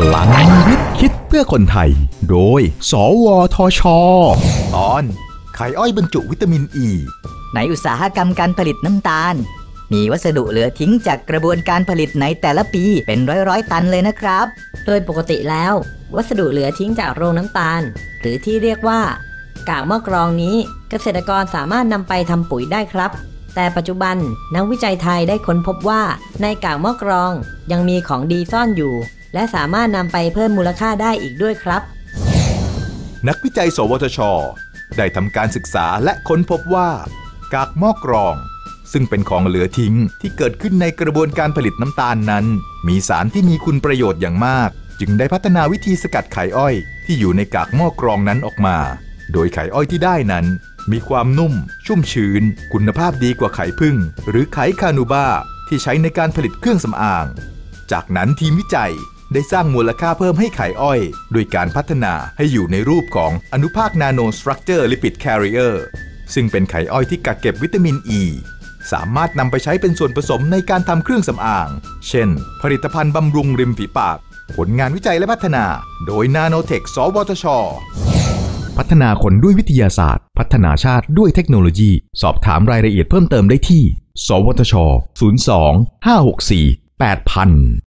พลังวิทย์คิดเพื่อคนไทย โดย สวทช ตอน ไข่อ้อยบรรจุวิตามินอ e. ีในอุตสาหกรรมการผลิตน้ำตาล มีวัสดุเหลือทิ้งจากกระบวนการผลิตในแต่ละปีเป็นร้อยๆ ตันเลยนะครับ โดยปกติแล้ว วัสดุเหลือทิ้งจากโรงน้ำตาล หรือที่เรียกว่า กากหม้อกรองนี้เกษตรกรสามารถนำไปทำปุ๋ยได้ครับแต่ปัจจุบันนักวิจัยไทยได้ค้นพบว่าในกากหม้อกรองยังมีของดีซ่อนอยู่ และสามารถนำไปเพิ่มมูลค่าได้อีกด้วยครับ นักวิจัย สวทช ได้ทำการศึกษาและค้นพบว่า กากหม้อกรอง ซึ่งเป็นของเหลือทิ้งที่เกิดขึ้นในกระบวนการผลิตน้ำตาลนั้น มีสารที่มีคุณประโยชน์อย่างมาก จึงได้พัฒนาวิธีสกัดไข่อ้อย ที่อยู่ในกากหม้อกรองนั้นออกมา โดยไข่อ้อยที่ได้นั้นมีความนุ่ม ชุ่มชื้น คุณภาพดีกว่าไขผึ้ง หรือไขคาร์นูบาที่ใช้ในการผลิตเครื่องสำอาง จากนั้นทีมวิจัย ได้สร้างมูลค่าเพิ่มให้ไขอ้อย โดยการพัฒนาให้อยู่ในรูปของอนุภาค nanostructured lipid carrier ซึ่งเป็นไขอ้อยที่กักเก็บวิตามินอ e, ีสามารถนำไปใช้เป็นส่วนผสมในการทำเครื่องสำอาง เช่น ผลิตภัณฑ์บำรุงริมฝีปาก ผลงานวิจัยและพัฒนา โดยนาโนเทค สวทช พัฒนาคนด้วยวิทยาศาสตร์ พัฒนาชาติด้วยเทคโนโลยี สอบถามรายละเอียดเพิ่มเติมได้ที่ สวทช 02 564 8000